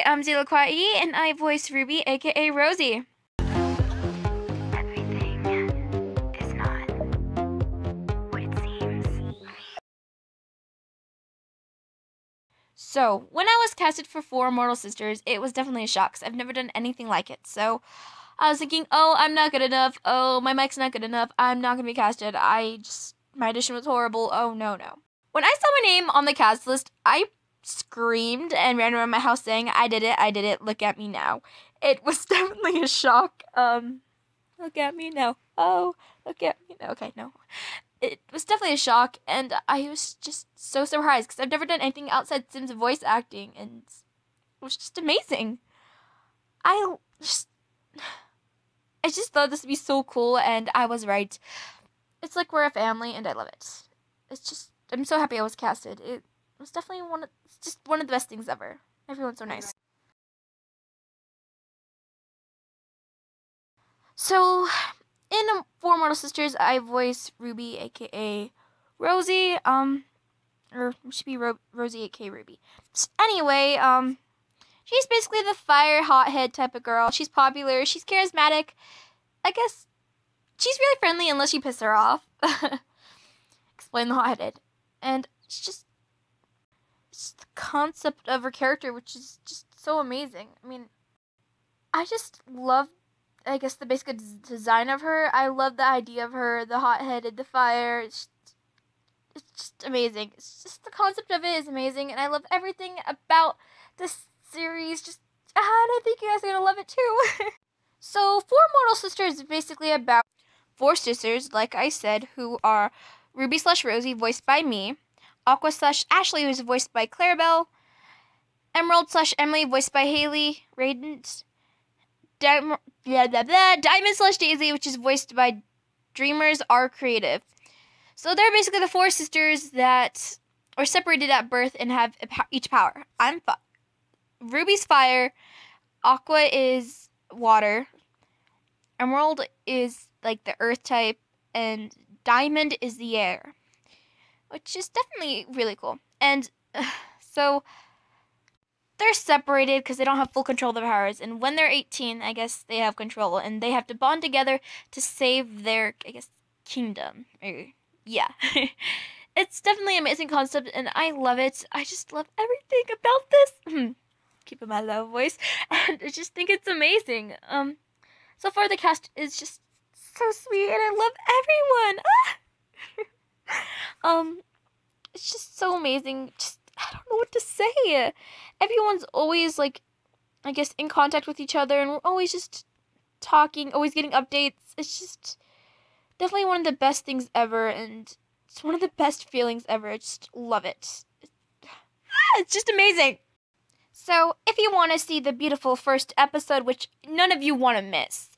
I'm Zayla Kawaii, and I voice Ruby, aka Rosie. So, when I was casted for Four Immortal Sisters, it was definitely a shock because I've never done anything like it. So, I was thinking, oh, I'm not good enough. Oh, my mic's not good enough. I'm not going to be casted. I just, my audition was horrible. Oh, no, no. When I saw my name on the cast list, I screamed and ran around my house saying, I did it, I did it, look at me now. It was definitely a shock. Um, look at me now. Oh, look at me now. Okay, no. It was definitely a shock, and I was just so surprised because I've never done anything outside Sims voice acting, and it was just amazing. I just, I just thought this would be so cool, and I was right. It's like we're a family, and I love it. It's just, I'm so happy I was casted. It was definitely one of, just one of the best things ever. Everyone's so nice. So, in Four Immortal Sisters, I voice Ruby, aka Rosie. Um, or should be Ro- Rosie, aka Ruby. S- Anyway, um, she's basically the fire hothead type of girl. She's popular. She's charismatic. I guess she's really friendly unless you piss her off. Explain the hotheaded, and it's just the concept of her character, which is just so amazing. I mean, I just love I guess the basic des- design of her. I love the idea of her, the hot headed, the fire. It's just, it's just amazing. It's just the concept of it is amazing, and I love everything about this series. Just ah, and I think you guys are gonna love it too. so, Four Immortal Sisters is basically about four sisters, like I said, who are Ruby slash Rosie, voiced by me, Aqua slash Ashley, who's voiced by Clarabelle, Emerald slash Emily, voiced by Haley, Radiant, Dim- blah, blah, blah, Diamond slash Daisy, which is voiced by Dreamers Are Creative. So they're basically the four sisters that are separated at birth and have each power. I'm Ruby's fire, Aqua is water, Emerald is like the earth type, and Diamond is the air, which is definitely really cool. And so they're separated because they don't have full control of their powers. And when they're 18, I guess they have control, and they have to bond together to save their, I guess, kingdom. Or, yeah. it's definitely an amazing concept, and I love it. I just love everything about this. Keeping my low voice, and I just think it's amazing. Um, so far the cast is just so sweet, and I love everyone. Ah! Um, it's just so amazing. Just I don't know what to say. Everyone's always like, I guess, in contact with each other, and we're always just talking, always getting updates. It's just definitely one of the best things ever, and it's one of the best feelings ever. I just love it. It's just amazing. So, if you want to see the beautiful first episode, which none of you want to miss,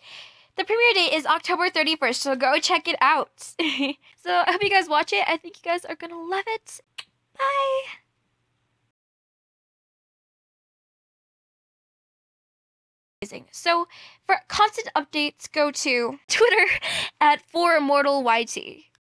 the premiere date is October 31st, so go check it out. so, I hope you guys watch it. I think you guys are to love it. Bye. amazing. So for constant updates, go to Twitter at 4immortalyt.